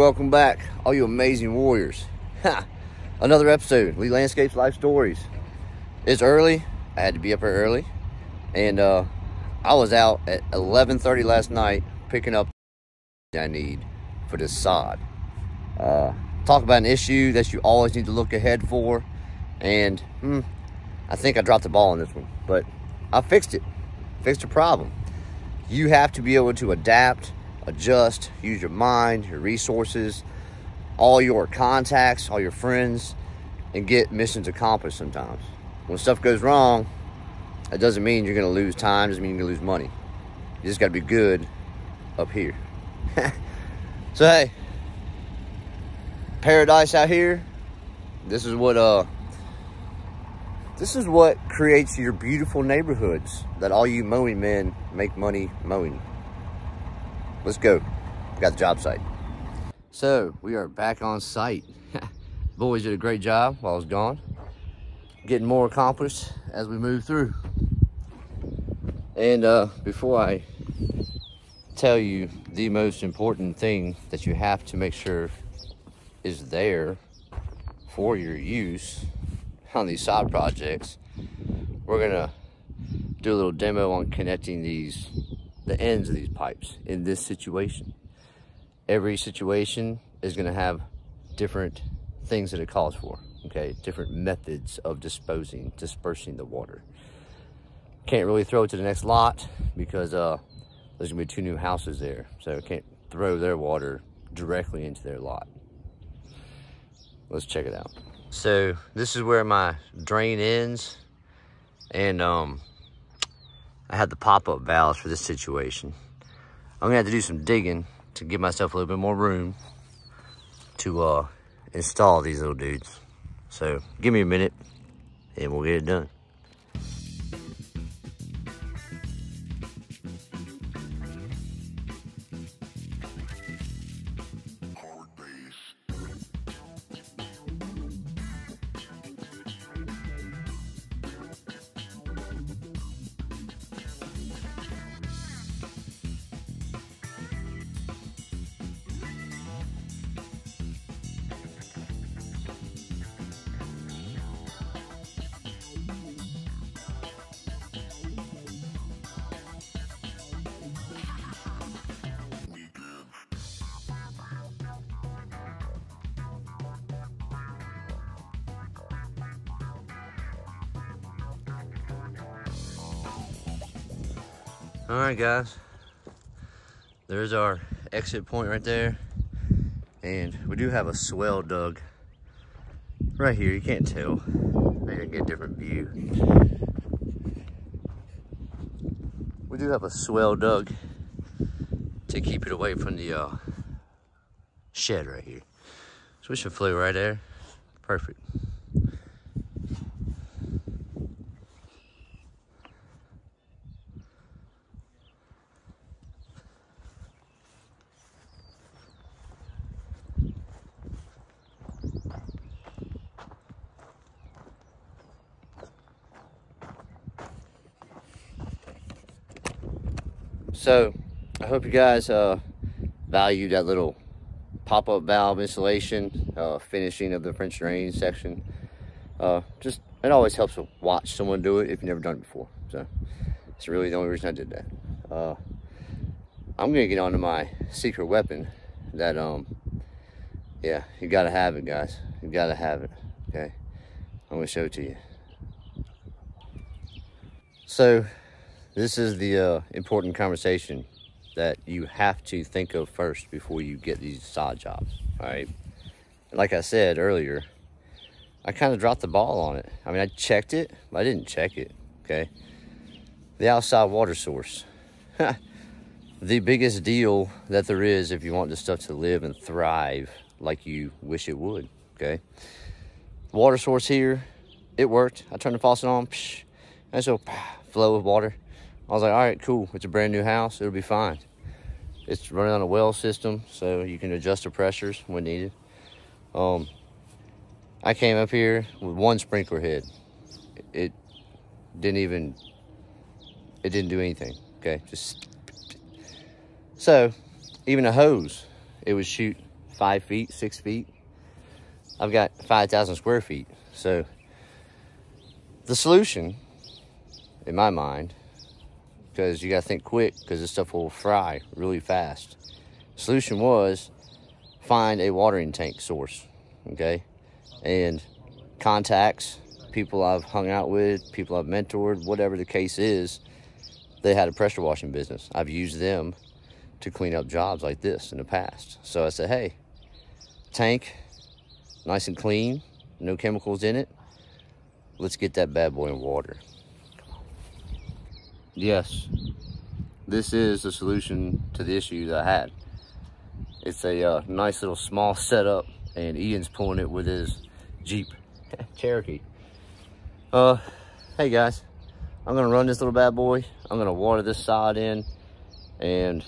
Welcome back, all you amazing warriors. Ha! Another episode, Elite Landscapes Life Stories. It's early. I had to be up here early. And uh, I was out at 11.30 last night picking up I need for this sod. Uh, talk about an issue that you always need to look ahead for. And hmm, I think I dropped the ball on this one. But I fixed it. Fixed the problem. You have to be able to adapt adjust, use your mind, your resources, all your contacts, all your friends, and get missions accomplished sometimes. When stuff goes wrong, it doesn't mean you're going to lose time, doesn't mean you're going to lose money. You just got to be good up here. so, hey, paradise out here. This is what, uh, this is what creates your beautiful neighborhoods that all you mowing men make money mowing. Let's go. Got the job site. So we are back on site. Boys did a great job while I was gone. Getting more accomplished as we move through. And uh, before I tell you the most important thing that you have to make sure is there for your use on these side projects, we're gonna do a little demo on connecting these the ends of these pipes in this situation. Every situation is going to have different things that it calls for, okay? Different methods of disposing, dispersing the water. Can't really throw it to the next lot because uh, there's to be two new houses there. So I can't throw their water directly into their lot. Let's check it out. So this is where my drain ends. And um, I had the pop-up valves for this situation. I'm gonna have to do some digging to give myself a little bit more room to uh, install these little dudes. So give me a minute and we'll get it done. All right, guys. There's our exit point right there. And we do have a swell dug right here. You can't tell. Maybe I can get a different view. We do have a swell dug to keep it away from the uh, shed right here. So we should flow right there. Perfect. So I hope you guys uh, value that little pop-up valve installation, uh, finishing of the French drain section. Uh, just, it always helps to watch someone do it if you've never done it before. So it's really the only reason I did that. Uh, I'm gonna get onto my secret weapon that, um, yeah, you gotta have it, guys. You gotta have it, okay? I'm gonna show it to you. So this is the uh, important conversation that you have to think of first before you get these side jobs, all right? Like I said earlier, I kind of dropped the ball on it. I mean, I checked it, but I didn't check it, okay? The outside water source. the biggest deal that there is if you want this stuff to live and thrive like you wish it would, okay? Water source here, it worked. I turned the faucet on, psh, and so flow of water. I was like, all right, cool. It's a brand new house. It'll be fine. It's running on a well system, so you can adjust the pressures when needed. Um, I came up here with one sprinkler head. It didn't even, it didn't do anything, okay? Just, so even a hose, it would shoot five feet, six feet. I've got 5,000 square feet. So the solution, in my mind, because you got to think quick because this stuff will fry really fast. Solution was find a watering tank source, okay? And contacts, people I've hung out with, people I've mentored, whatever the case is, they had a pressure washing business. I've used them to clean up jobs like this in the past. So I said, hey, tank, nice and clean, no chemicals in it. Let's get that bad boy in water. Yes, this is the solution to the issue that I had. It's a uh, nice little small setup and Ian's pulling it with his Jeep Cherokee. Uh, hey guys, I'm gonna run this little bad boy. I'm gonna water this side in and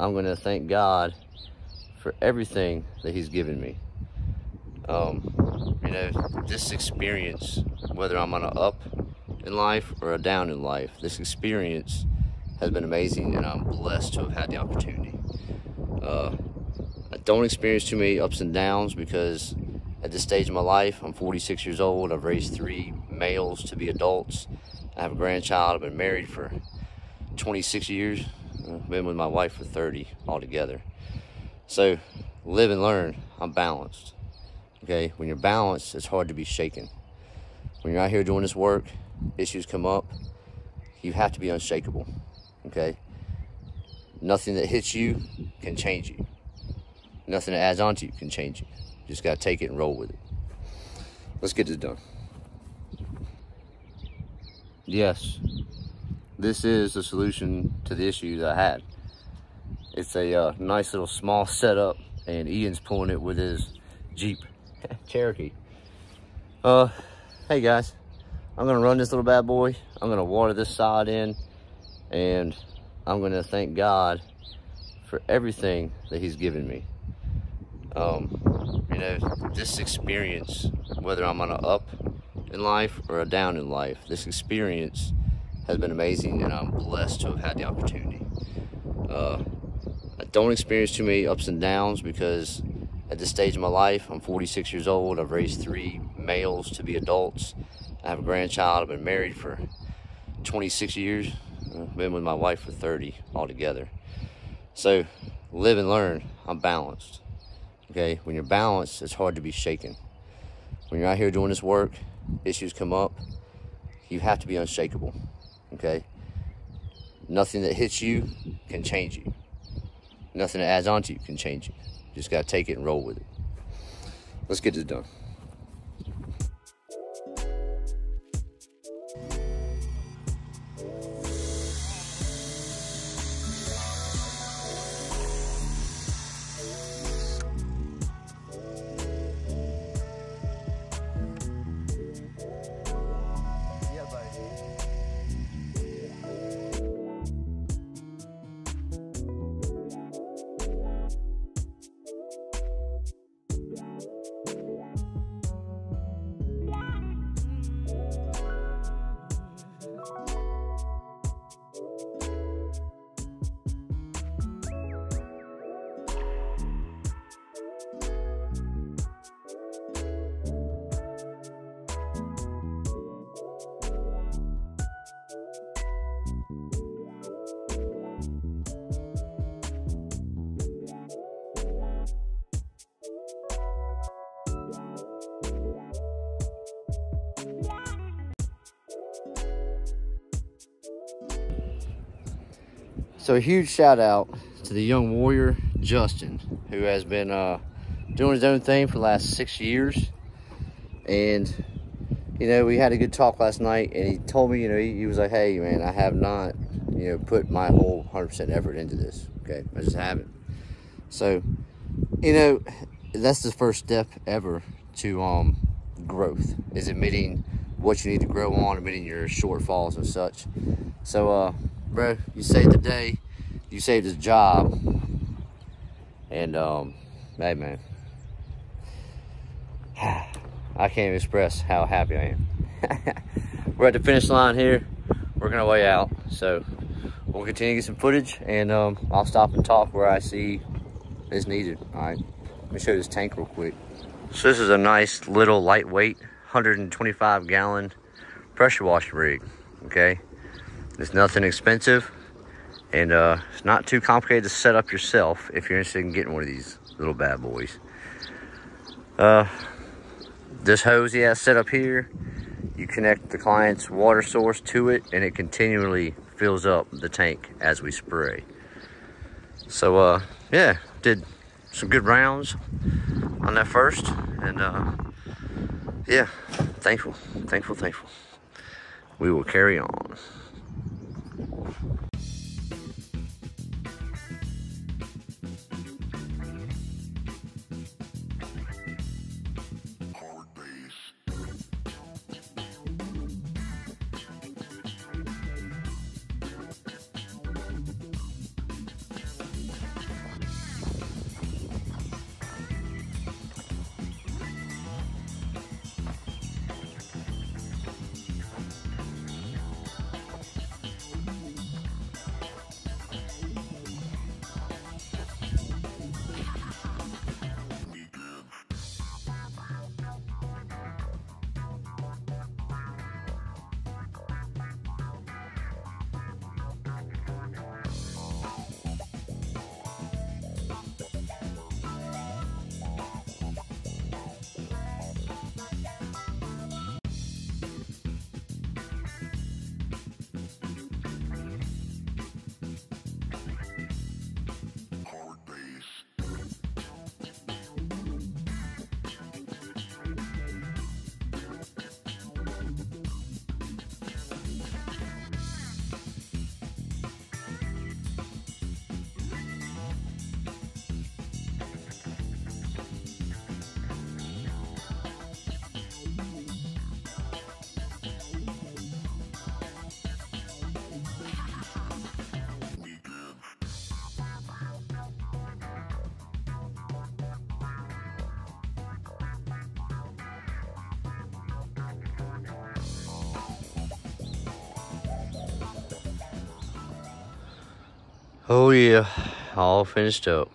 I'm gonna thank God for everything that he's given me. Um, you know, this experience, whether I'm on a up in life or a down in life, this experience has been amazing and I'm blessed to have had the opportunity. Uh, I don't experience too many ups and downs because at this stage of my life, I'm 46 years old. I've raised three males to be adults. I have a grandchild. I've been married for 26 years. I've been with my wife for 30 altogether. So live and learn. I'm balanced. Okay, when you're balanced, it's hard to be shaken. When you're out here doing this work, issues come up, you have to be unshakable. Okay? Nothing that hits you can change you. Nothing that adds on to you can change you. you just got to take it and roll with it. Let's get this done. Yes, this is the solution to the issue that I had. It's a uh, nice little small setup, and Ian's pulling it with his Jeep Cherokee. Uh, hey guys, I'm gonna run this little bad boy. I'm gonna water this side in and I'm gonna thank God for everything that he's given me. Um, you know, this experience, whether I'm on a up in life or a down in life, this experience has been amazing and I'm blessed to have had the opportunity. Uh, I don't experience too many ups and downs because at this stage of my life. I'm 46 years old. I've raised three males to be adults. I have a grandchild. I've been married for 26 years. I've been with my wife for 30 altogether. So live and learn. I'm balanced. Okay, when you're balanced, it's hard to be shaken. When you're out here doing this work, issues come up, you have to be unshakable. Okay? Nothing that hits you can change you. Nothing that adds on to you can change you. Just got to take it and roll with it. Let's get this done. So a huge shout out to the young warrior, Justin, who has been uh, doing his own thing for the last six years. And, you know, we had a good talk last night and he told me, you know, he, he was like, hey, man, I have not, you know, put my whole 100% effort into this. Okay, I just haven't. So, you know, that's the first step ever to um, growth is admitting what you need to grow on, admitting your shortfalls and such. So, uh, bro, you saved the day, you saved his job, and um, hey man, I can't express how happy I am. We're at the finish line here, working our way out, so we'll continue to get some footage, and um, I'll stop and talk where I see is needed. All right, Let me show you this tank real quick. So this is a nice little lightweight 125 gallon pressure washing rig, okay? It's nothing expensive and uh, it's not too complicated to set up yourself if you're interested in getting one of these little bad boys. Uh, this hose he has set up here, you connect the client's water source to it and it continually fills up the tank as we spray. So uh, yeah, did some good rounds on that first and uh, yeah, thankful, thankful, thankful. We will carry on. Oh yeah, all finished up.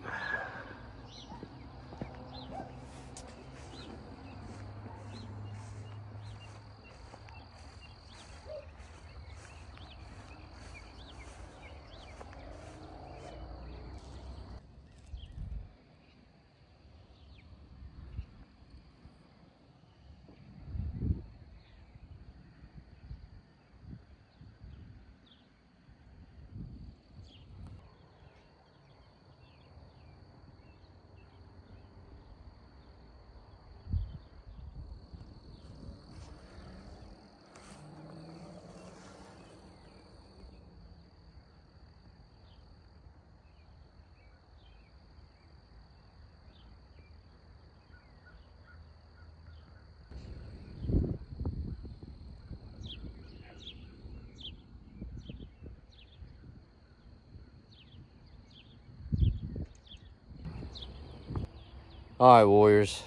All right, Warriors.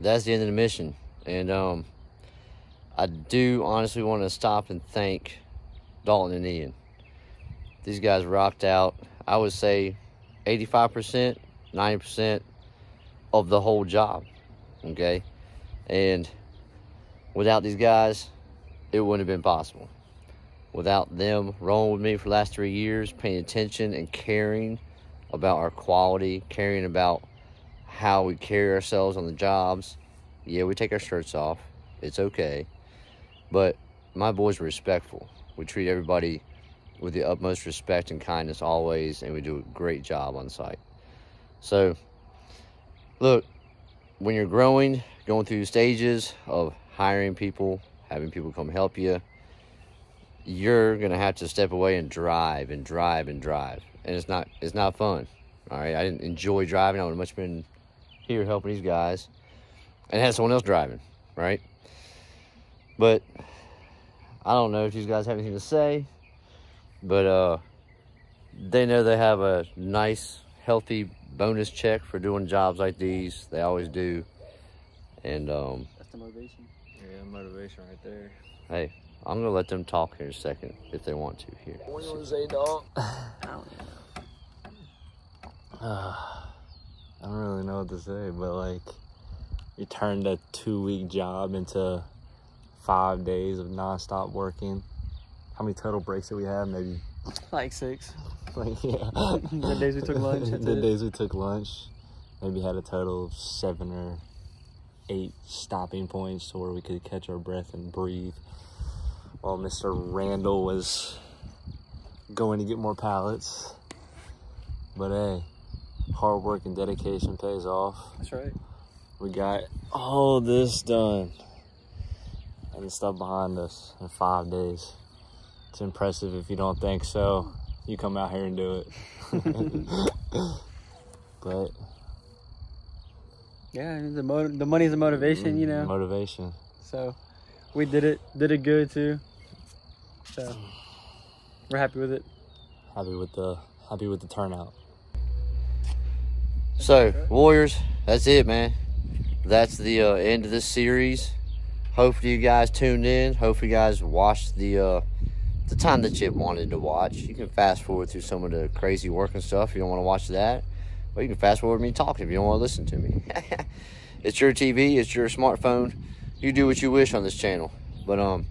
That's the end of the mission. And um, I do honestly want to stop and thank Dalton and Ian. These guys rocked out. I would say 85%, 90% of the whole job. Okay? And without these guys, it wouldn't have been possible. Without them rolling with me for the last three years, paying attention and caring about our quality, caring about how we carry ourselves on the jobs. Yeah, we take our shirts off. It's okay. But my boys are respectful. We treat everybody with the utmost respect and kindness always, and we do a great job on site. So, look, when you're growing, going through stages of hiring people, having people come help you, you're gonna have to step away and drive and drive and drive, and it's not it's not fun. All right, I didn't enjoy driving. I would much been here helping these guys and had someone else driving, right? But I don't know if these guys have anything to say, but uh, they know they have a nice, healthy bonus check for doing jobs like these. They always do. And um, that's the motivation. Yeah, motivation right there. Hey, I'm gonna let them talk here in a second if they want to. Here. What do you want to say, dog? I don't know. I don't really know what to say, but like, you turned a two week job into five days of nonstop working. How many total breaks did we have? Maybe, Like six. like, yeah. The days we took lunch, the it. days we took lunch. Maybe had a total of seven or eight stopping points to where we could catch our breath and breathe. While Mr. Randall was going to get more pallets. But hey, hard work and dedication pays off. That's right. We got all this done and the stuff behind us in five days. It's impressive if you don't think so. You come out here and do it. but Yeah, the mo- the money's the motivation, you know. motivation. So we did it. Did it good too. So we're happy with it. Happy with the happy with the turnout. So, Warriors, that's it, man. That's the uh, end of this series. Hopefully, you guys tuned in. Hopefully, you guys watched the uh, the time that you wanted to watch. You can fast forward through some of the crazy work and stuff if you don't want to watch that. Or you can fast forward me talking if you don't want to listen to me. it's your TV, it's your smartphone. You do what you wish on this channel. But um,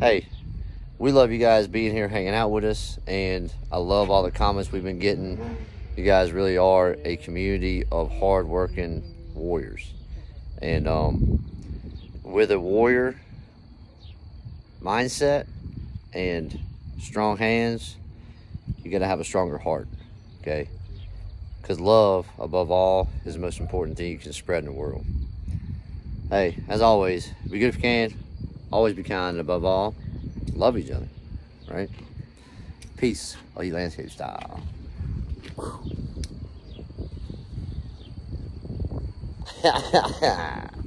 hey, we love you guys being here, hanging out with us, and I love all the comments we've been getting. You guys really are a community of hardworking warriors, and um, with a warrior mindset and strong hands, you gotta have a stronger heart. Okay, because love, above all, is the most important thing you can spread in the world. Hey, as always, be good if you can. Always be kind, and above all, love each other. Right? Peace. All you landscape style. Ha ha ha.